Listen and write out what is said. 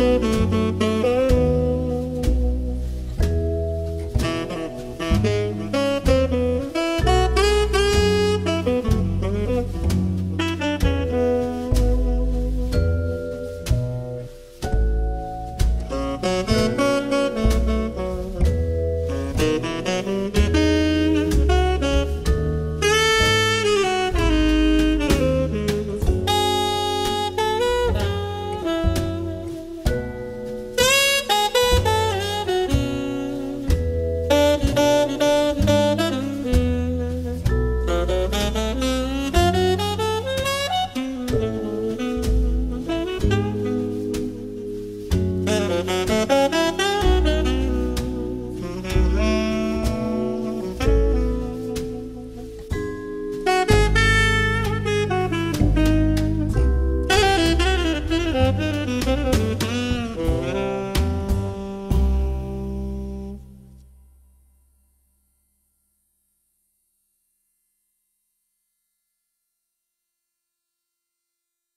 Thank